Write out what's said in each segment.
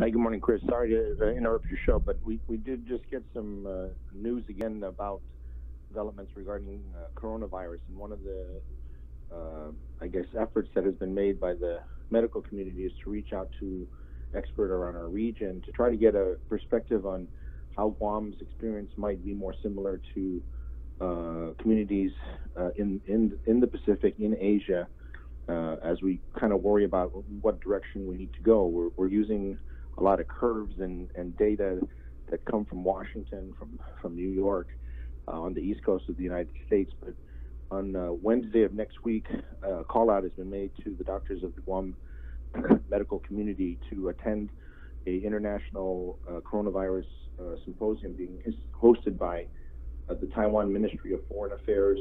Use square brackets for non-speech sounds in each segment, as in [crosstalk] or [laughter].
Hi, good morning, Chris. Sorry to interrupt your show, but we, we did just get some uh, news again about developments regarding uh, coronavirus. And one of the, uh, I guess, efforts that has been made by the medical community is to reach out to experts around our region to try to get a perspective on how Guam's experience might be more similar to uh, communities uh, in, in, in the Pacific, in Asia, uh, as we kind of worry about what direction we need to go. We're, we're using a lot of curves and, and data that come from Washington, from, from New York, uh, on the east coast of the United States. But on uh, Wednesday of next week, a call out has been made to the doctors of the Guam [coughs] medical community to attend a international uh, coronavirus uh, symposium being hosted by uh, the Taiwan Ministry of Foreign Affairs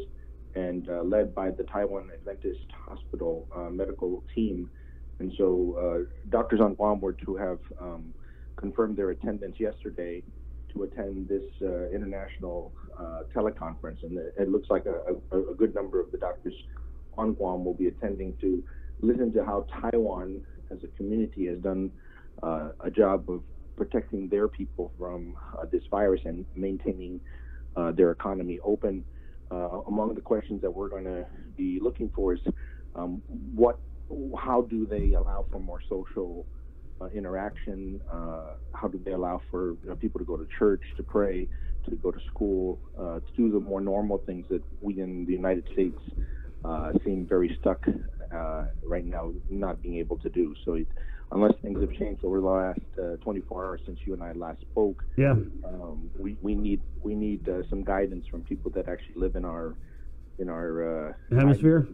and uh, led by the Taiwan Adventist Hospital medical team and so uh, doctors on Guam were to have um, confirmed their attendance yesterday to attend this uh, international uh, teleconference. And it looks like a, a, a, good number of the doctors on Guam will be attending to listen to how Taiwan as a community has done uh, a job of protecting their people from uh, this virus and maintaining uh, their economy open. among the questions that we're going to be looking for is um, what how do they allow for more social uh, interaction? Uh, how do they allow for you know, people to go to church, to pray, to go to school, uh, to do the more normal things that we in the United States uh, seem very stuck uh, right now, not being able to do. So, it, unless things have changed over the last uh, 24 hours since you and I last spoke, yeah, um, we, we need we need some guidance from people that actually live in our in our hemisphere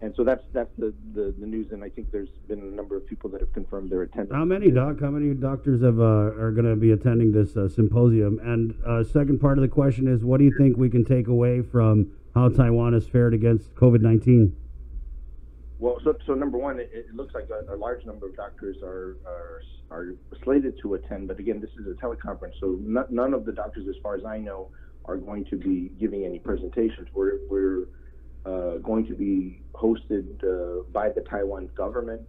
and so that's that's the, the, the news, and I think there's been a number of people that have confirmed their attendance. How many doc? How many doctors have uh, are going to be attending this uh, symposium? And uh, second part of the question is, what do you think we can take away from how Taiwan has fared against COVID nineteen? Well, so, so number one, it, it looks like a, a, large number of doctors are, are are slated to attend, but again, this is a teleconference, so not, none of the doctors, as far as I know, are going to be giving any presentations. We're we're uh, going to be hosted uh, by the Taiwan government,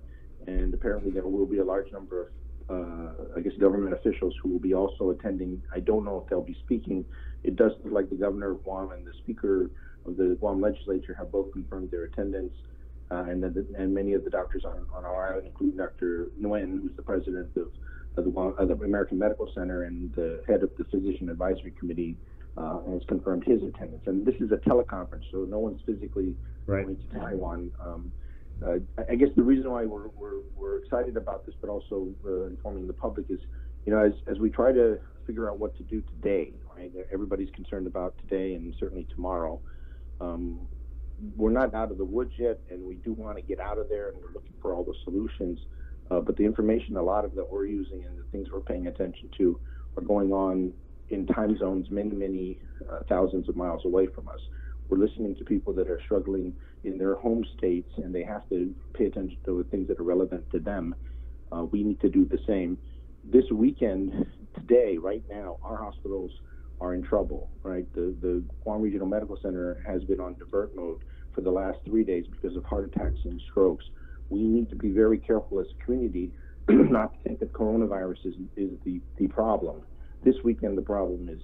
and apparently there will be a large number of, uh, I guess, government officials who will be also attending. I don't know if they'll be speaking. It does look like the governor of Guam and the speaker of the Guam legislature have both confirmed their attendance. Uh, and, the, and many of the doctors on, on our island, including Dr. Nguyen, who's the president of, of, the, of the American Medical Center and the head of the Physician Advisory Committee, uh, has confirmed his attendance. And this is a teleconference, so no one's physically right. going to Taiwan. Um, uh, I guess the reason why we're, we're, we're excited about this, but also uh, informing the public, is you know as, as we try to figure out what to do today, right? Everybody's concerned about today and certainly tomorrow. Um, we're not out of the woods yet, and we do want to get out of there, and we're looking for all the solutions. Uh, but the information, a lot of that we're using, and the things we're paying attention to, are going on in time zones many, many uh, thousands of miles away from us. We're listening to people that are struggling in their home states, and they have to pay attention to the things that are relevant to them. Uh, we need to do the same. This weekend, today, right now, our hospitals are in trouble. Right, the the Guam Regional Medical Center has been on divert mode for the last three days because of heart attacks and strokes. We need to be very careful as a community [clears throat] not to think that coronavirus is, is the, the problem this weekend, the problem is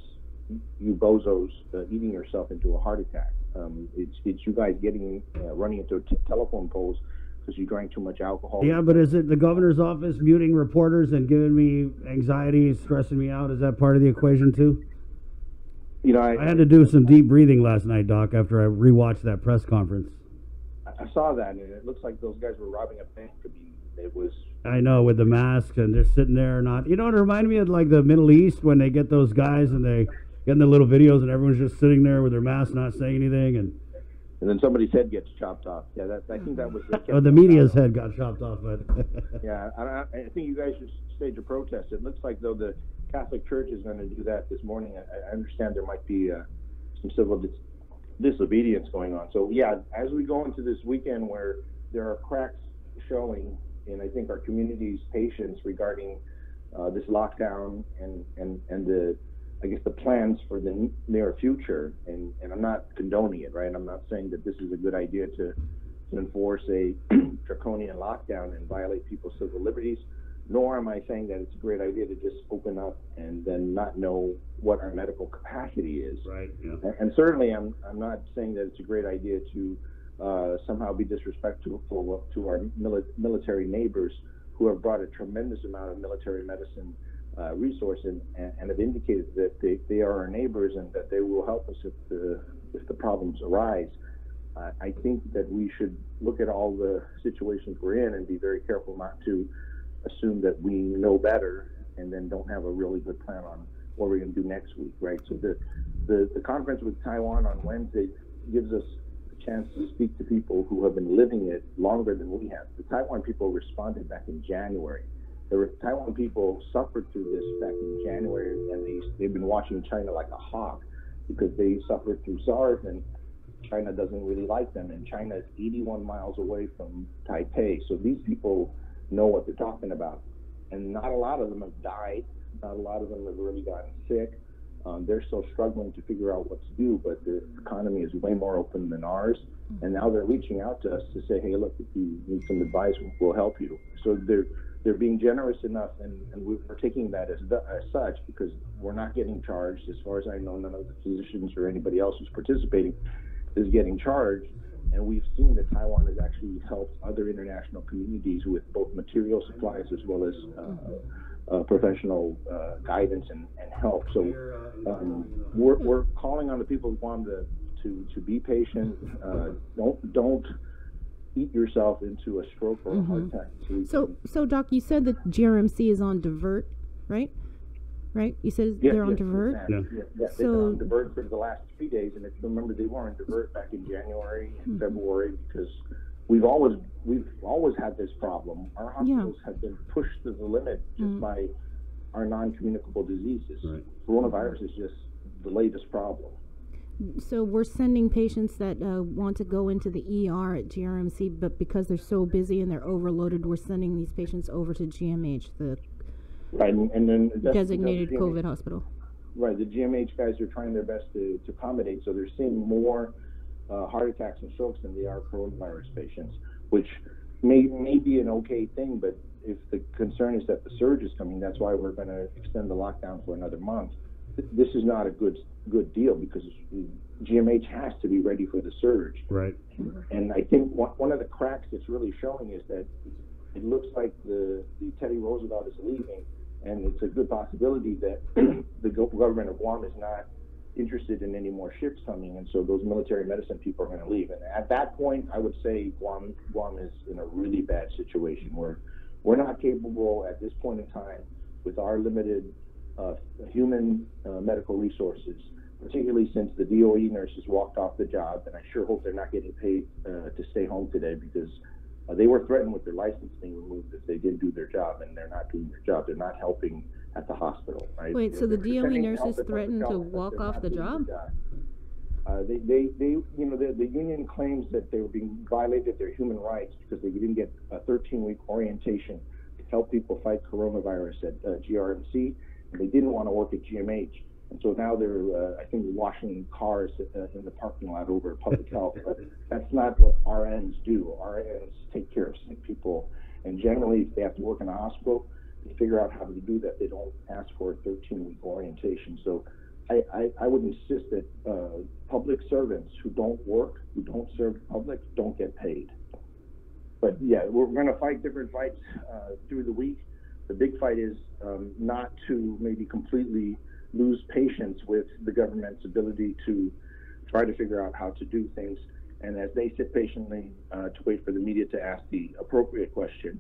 you bozos uh, eating yourself into a heart attack. Um, it's it's you guys getting uh, running into t- telephone poles because you drank too much alcohol. Yeah, but is it the governor's office muting reporters and giving me anxiety, stressing me out? Is that part of the equation too? You know, I, I had to do some deep breathing last night, Doc, after I rewatched that press conference. I saw that, and it looks like those guys were robbing a bank. I mean, it was I know with the mask and they're sitting there not. You know, it reminded me of like the Middle East when they get those guys and they get in the little videos and everyone's just sitting there with their mask, not saying anything, and and then somebody's head gets chopped off. Yeah, that I think that was. [laughs] oh, the media's [laughs] head got chopped off, but. [laughs] yeah, I, I think you guys should stage a protest. It looks like though the Catholic Church is going to do that this morning. I, I understand there might be uh, some civil dis- disobedience going on. So yeah, as we go into this weekend where there are cracks showing and I think our community's patience regarding uh, this lockdown and, and, and the, I guess, the plans for the near future. And, and I'm not condoning it, right? I'm not saying that this is a good idea to, to enforce a [clears throat] draconian lockdown and violate people's civil liberties. nor am I saying that it's a great idea to just open up and then not know what our medical capacity is. Right. Yeah. And, and certainly, I'm I'm not saying that it's a great idea to uh, somehow be disrespectful to, our mili- military neighbors who have brought a tremendous amount of military medicine uh, resource and, and, have indicated that they, they are our neighbors and that they will help us if the if the problems arise. Uh, I think that we should look at all the situations we're in and be very careful not to assume that we know better and then don't have a really good plan on what we're going to do next week, right? So the, the, the conference with Taiwan on Wednesday gives us chance to speak to people who have been living it longer than we have. The Taiwan people responded back in January. The Taiwan people suffered through this back in January, and they, they've been watching China like a hawk because they suffered through SARS, and China doesn't really like them. And China is 81 miles away from Taipei, so these people know what they're talking about. And not a lot of them have died. Not a lot of them have really gotten sick. Um, they're still struggling to figure out what to do, but the economy is way more open than ours. And now they're reaching out to us to say, hey, look, if you need some advice, we'll help you. So they're they're being generous enough, and, and we're taking that as, as such because we're not getting charged. As far as I know, none of the physicians or anybody else who's participating is getting charged. And we've seen that Taiwan has actually helped other international communities with both material supplies as well as uh, uh, professional uh, guidance and, and help. So um, we're, we're calling on the people of Guam to, to, to be patient. Uh, don't don't eat yourself into a stroke or a heart attack. So, Mm-hmm. So, so Doc, you said that GRMC is on divert, right? Right? You said Yeah, they're on divert. yes, Yeah. ma'am. Yeah, yeah, they've been on So- divert for the last three days, and if you remember, they were on divert back in January and February because we've always we've always had this problem. Our hospitals have been pushed to the limit just by our non-communicable diseases. Right. Coronavirus is just the latest problem. So we're sending patients that uh, want to go into the ER at GRMC, but because they're so busy and they're overloaded, we're sending these patients over to GMH, the Right, and, and then that's because designated GMH COVID hospital. Right, the GMH guys are trying their best to, to accommodate, so they're seeing more uh, heart attacks and strokes than they are coronavirus patients, which may may be an okay thing, but if the concern is that the surge is coming, that's why we're going to extend the lockdown for another month. This is not a good good deal because GMH has to be ready for the surge. Right. And I think one, one of the cracks that's really showing is that it looks like the, the Teddy Roosevelt is leaving, and it's a good possibility that [clears throat] the government of Guam is not interested in any more ships coming, and so those military medicine people are going to leave. And at that point, I would say Guam Guam is in a really bad situation where we're not capable at this point in time with our limited uh, human uh, medical resources, particularly since the DOE nurses walked off the job, and I sure hope they're not getting paid uh, to stay home today because uh, they were threatened with their license being removed if they didn't do their job, and they're not doing their job. They're not helping at the hospital. Right? Wait, so the DOE nurses help at public threatened to walk off the job? Uh, they, they, they, you know, the, the union claims that they were being violated their human rights because they didn't get a 13-week orientation to help people fight coronavirus at uh, GRMC, and they didn't want to work at GMH. And so now they're, uh, I think, washing cars uh, in the parking lot over public [laughs] health. But that's not what RNs do. RNs take care of sick people, and generally, if they have to work in a hospital, figure out how to do that. They don't ask for a 13-week orientation. So I, I, I would insist that uh, public servants who don't work, who don't serve the public, don't get paid. But yeah, we're going to fight different fights uh, through the week. The big fight is um, not to maybe completely lose patience with the government's ability to try to figure out how to do things. And as they sit patiently uh, to wait for the media to ask the appropriate question,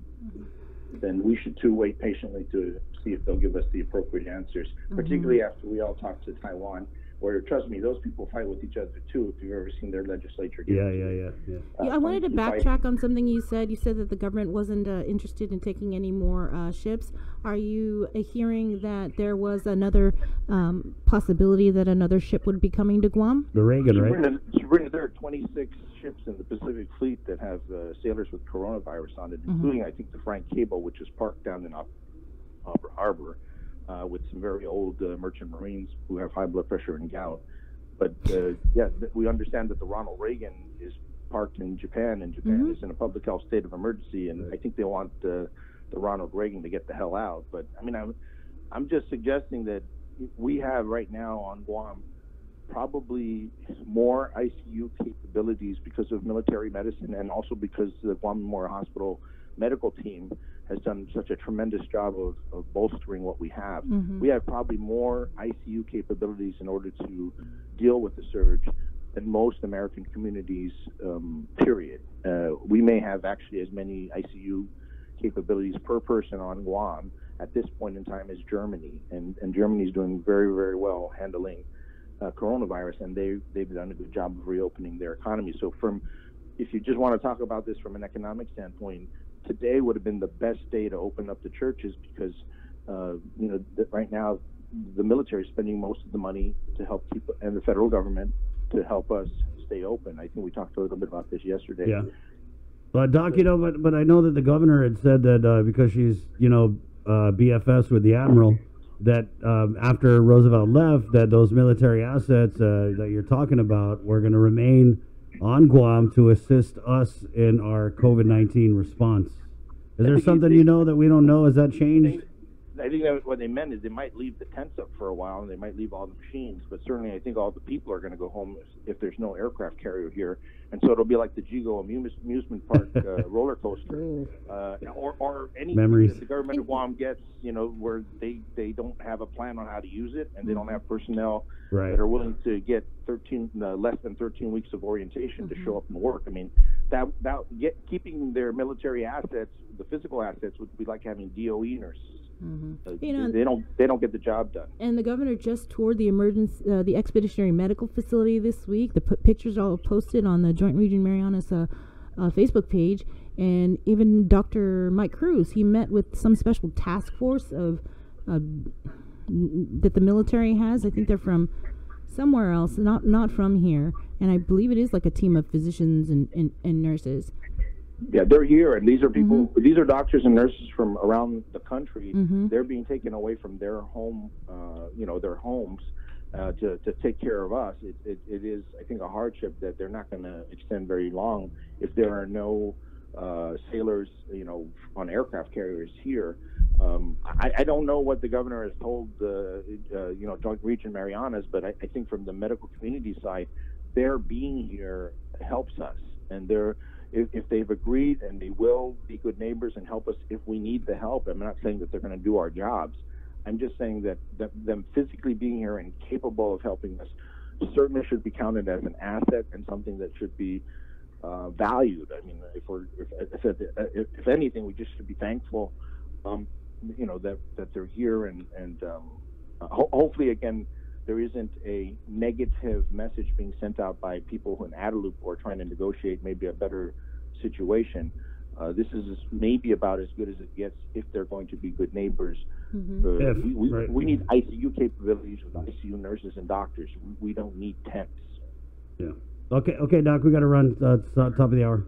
then we should too wait patiently to see if they'll give us the appropriate answers, particularly after we all talk to Taiwan, where trust me, those people fight with each other too. If you've ever seen their legislature. Yeah, yeah, yeah, yeah. Uh, Yeah, I wanted to fight- backtrack on something you said. You said that the government wasn't uh, interested in taking any more uh, ships. Are you uh, hearing that there was another um, possibility that another ship would be coming to Guam? The Reagan, right? Sabrina, Sabrina, there are 26 ships in the Pacific Fleet that have uh, sailors with coronavirus on it, including, I think, the Frank Cable, which is parked down in Op- Harbor, uh, with some very old uh, merchant marines who have high blood pressure and gout. But uh, yeah, th- we understand that the Ronald Reagan is parked in Japan, and Japan is in a public health state of emergency, and I think they want uh, the Ronald Reagan to get the hell out. But I mean, I'm I'm just suggesting that we have right now on Guam probably more ICU capabilities because of military medicine and also because the Guam Memorial Hospital medical team has done such a tremendous job of, of bolstering what we have. Mhm. We have probably more ICU capabilities in order to deal with the surge than most American communities, um, period. Uh, we may have actually as many ICU capabilities per person on Guam at this point in time as Germany, and, and Germany is doing very, very well handling uh, coronavirus, and they they've done a good job of reopening their economy. So, from if you just want to talk about this from an economic standpoint, today would have been the best day to open up the churches because uh, you know right now the military is spending most of the money to help keep and the federal government to help us stay open. I think we talked a little bit about this yesterday. Yeah. But Doc, you know, but but I know that the governor had said that uh, because she's you know uh, BFS with the admiral, that um, after Roosevelt left, that those military assets uh, that you're talking about were going to remain on Guam to assist us in our COVID nineteen response. Is there something you know that we don't know? Has that changed? I think that what they meant is they might leave the tents up for a while and they might leave all the machines, but certainly I think all the people are going to go home if, if there's no aircraft carrier here, and so it'll be like the Jigo amusement park [laughs] uh, roller coaster, uh, or or any Memories. that the government of Guam gets, you know, where they they don't have a plan on how to use it and they don't have personnel Right. that are willing to get 13 uh, less than 13 weeks of orientation to show up and work. I mean, that that get, keeping their military assets, the physical assets, would be like having DOE nurses. Mhm. Uh, You know- they don't they don't get the job done. And the governor just toured the emergency, uh, the expeditionary medical facility this week. The p- pictures are all posted on the Joint Region Marianas uh, uh, Facebook page. And even Dr. Mike Cruz, he met with some special task force of uh, n- that the military has. I think they're from somewhere else, not not from here. And I believe it is like a team of physicians and, and, and nurses. Yeah, they're here, and these are people. Mm-hmm. These are doctors and nurses from around the country. Mhm. They're being taken away from their home, uh, you know, their homes, uh, to to take care of us. It, it it is, I think, a hardship that they're not going to extend very long if there are no uh, sailors, you know, on aircraft carriers here. Um, I, I don't know what the governor has told the, uh, you know, Joint Region Marianas, but I, I think from the medical community side, their being here helps us, and they're if, if they've agreed and they will be good neighbors and help us if we need the help. I'm not saying that they're going to do our jobs. I'm just saying that, that them physically being here and capable of helping us certainly should be counted as an asset and something that should be uh, valued. I mean, if we're if, if, if, anything, we just should be thankful, um, you know, that that they're here and and um, ho- hopefully again there isn't a negative message being sent out by people who in Adelup who are trying to negotiate maybe a better situation. Uh, this is maybe about as good as it gets if they're going to be good neighbors. Mhm. Uh, If, we, we, right. we need ICU capabilities with ICU nurses and doctors. We, we don't need tents. Yeah. Okay. Okay, Doc. We got to run. Uh, uh, top of the hour.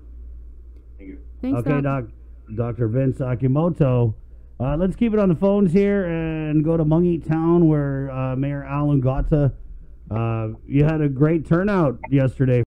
Thank you. Thanks, okay, Doc. Doc. Dr. Vince Akimoto. Uh, let's keep it on the phones here and go to Mungie Town where uh, Mayor Alan Gata. Uh, you had a great turnout yesterday